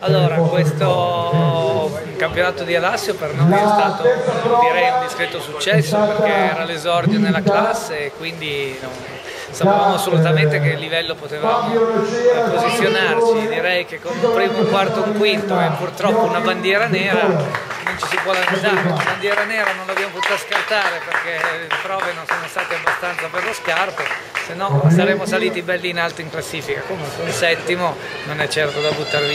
Allora, questo campionato di Alassio per noi è stato direi un discreto successo perché era l'esordio nella classe e quindi non, sapevamo assolutamente che livello potevamo posizionarci. Direi che con un primo, un quarto, un quinto e purtroppo una bandiera nera non ci si può lamentare. La bandiera nera non l'abbiamo potuta scartare perché le prove non sono state abbastanza per lo scarto, se no saremmo saliti belli in alto in classifica. Comunque un settimo non è certo da buttare via.